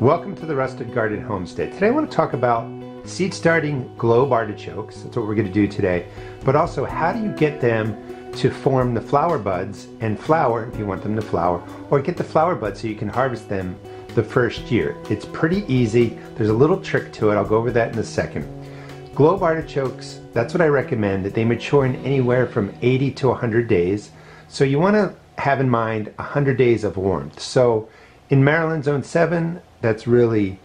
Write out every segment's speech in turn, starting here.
Welcome to the Rusted Garden Homestead. Today I want to talk about seed starting globe artichokes. That's what we're going to do today. But also how do you get them to form the flower buds and flower if you want them to flower or get the flower buds so you can harvest them the first year. It's pretty easy. There's a little trick to it. I'll go over that in a second. Globe artichokes, that's what I recommend, that they mature in anywhere from 80 to 100 days. So you want to have in mind 100 days of warmth. So in Maryland Zone 7, that's really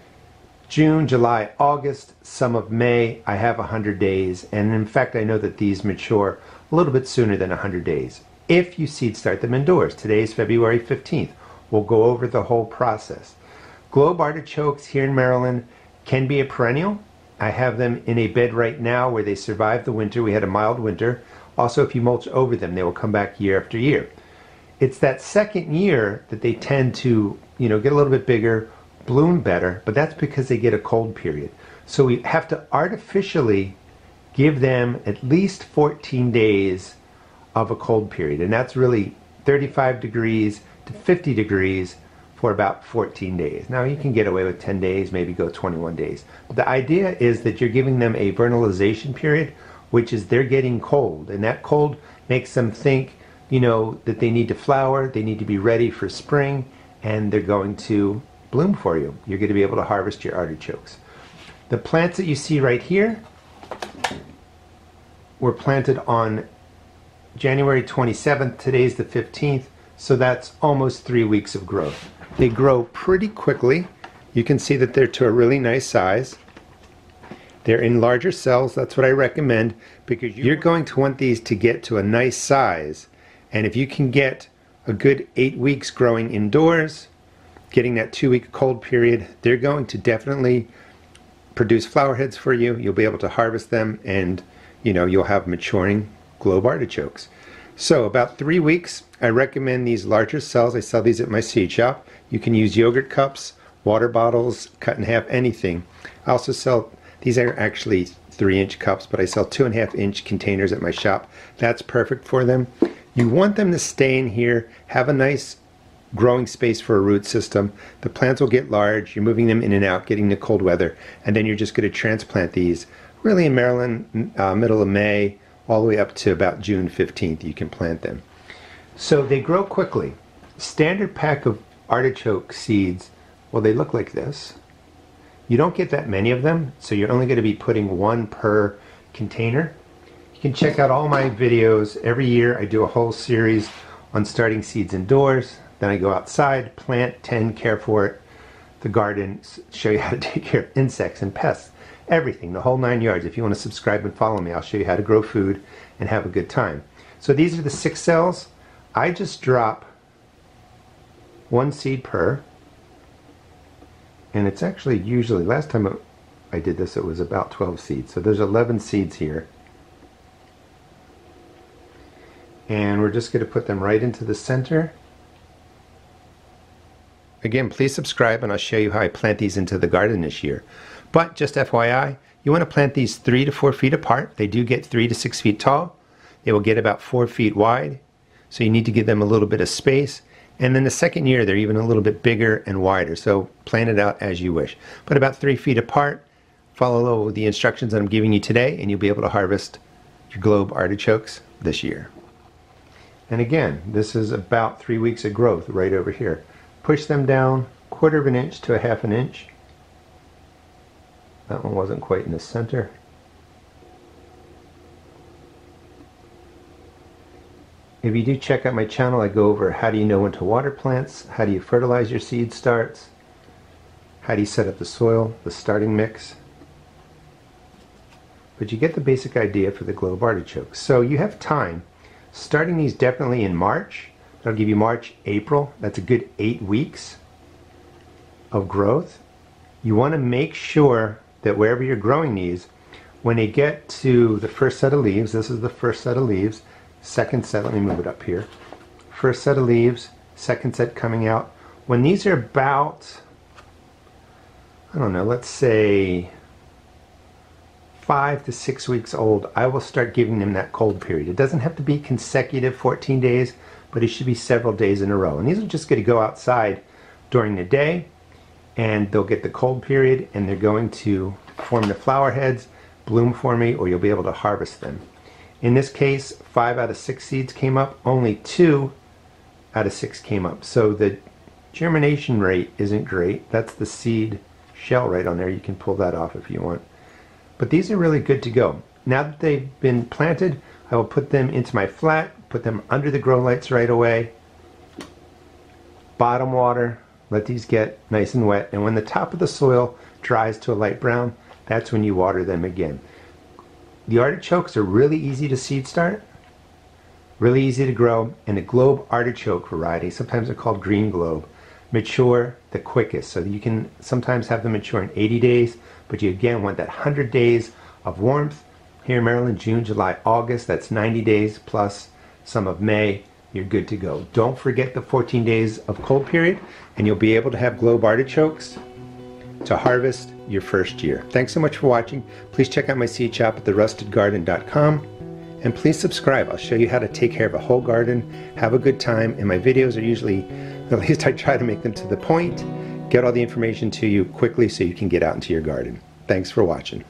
June, July, August, some of May, I have 100 days. And in fact, I know that these mature a little bit sooner than 100 days. If you seed start them indoors, today is February 15th. We'll go over the whole process. Globe artichokes here in Maryland can be a perennial. I have them in a bed right now where they survived the winter. We had a mild winter. Also, if you mulch over them, they will come back year after year. It's that second year that they tend to, you know, get a little bit bigger, bloom better, but that's because they get a cold period. So we have to artificially give them at least 14 days of a cold period. And that's really 35 degrees to 50 degrees for about 14 days. Now you can get away with 10 days, maybe go 21 days. But the idea is that you're giving them a vernalization period, which is they're getting cold. And that cold makes them think, you know, that they need to flower, they need to be ready for spring, and they're going to bloom for you. You're going to be able to harvest your artichokes. The plants that you see right here were planted on January 27th. Today's the 15th, so that's almost three weeks of growth. They grow pretty quickly. You can see that they're to a really nice size. They're in larger cells. That's what I recommend because you're going to want these to get to a nice size. And if you can get a good eight weeks growing indoors, getting that two week cold period, they're going to definitely produce flower heads for you. You'll be able to harvest them and you know you'll have maturing globe artichokes. So about three weeks, I recommend these larger cells. I sell these at my seed shop. You can use yogurt cups, water bottles, cut in half, anything. I also sell, these are actually three inch cups, but I sell two and a half inch containers at my shop. That's perfect for them. You want them to stay in here, have a nice growing space for a root system. The plants will get large. You're moving them in and out, getting the cold weather, and then you're just going to transplant these really in Maryland, uh, middle of May, all the way up to about June 15th. You can plant them. So they grow quickly. Standard pack of artichoke seeds, well, they look like this. You don't get that many of them, so you're only going to be putting one per container. You can check out all my videos. Every year I do a whole series on starting seeds indoors. Then I go outside, plant, tend, care for it, the garden, show you how to take care of insects and pests, everything, the whole nine yards. If you want to subscribe and follow me, I'll show you how to grow food and have a good time. So these are the six cells. I just drop one seed per, and it's actually usually, last time I did this, it was about 12 seeds. So there's 11 seeds here. And we're just going to put them right into the center Again, please subscribe and I'll show you how I plant these into the garden this year. But just FYI, you want to plant these three to four feet apart. They do get three to six feet tall. They will get about four feet wide. So you need to give them a little bit of space. And then the second year, they're even a little bit bigger and wider. So plant it out as you wish. But about three feet apart, follow the instructions that I'm giving you today and you'll be able to harvest your globe artichokes this year. And again, this is about three weeks of growth right over here push them down quarter of an inch to a half an inch. That one wasn't quite in the center. If you do check out my channel, I go over how do you know when to water plants, how do you fertilize your seed starts, how do you set up the soil, the starting mix. But you get the basic idea for the globe artichokes. So you have time. Starting these definitely in March, That'll give you March, April. That's a good eight weeks of growth. You want to make sure that wherever you're growing these, when they get to the first set of leaves, this is the first set of leaves, second set, let me move it up here. First set of leaves, second set coming out. When these are about, I don't know, let's say five to six weeks old, I will start giving them that cold period. It doesn't have to be consecutive 14 days but it should be several days in a row. And these are just going to go outside during the day. and they'll get the cold period and they're going to form the flower heads, bloom for me, or you'll be able to harvest them. In this case, five out of six seeds came up, only two out of six came up. So the germination rate isn't great. That's the seed shell right on there. You can pull that off if you want. But these are really good to go. Now that they've been planted, I will put them into my flat, put them under the grow lights right away, bottom water, let these get nice and wet, and when the top of the soil dries to a light brown, that's when you water them again. The artichokes are really easy to seed start, really easy to grow, and the globe artichoke variety, sometimes they're called green globe, mature the quickest. So you can sometimes have them mature in 80 days, but you again want that 100 days of warmth. Here in Maryland, June, July, August, that's 90 days plus some of May, you're good to go. Don't forget the 14 days of cold period, and you'll be able to have globe artichokes to harvest your first year. Thanks so much for watching. Please check out my seed shop at therustedgarden.com. And please subscribe. I'll show you how to take care of a whole garden, have a good time, and my videos are usually, at least I try to make them to the point, get all the information to you quickly so you can get out into your garden. Thanks for watching.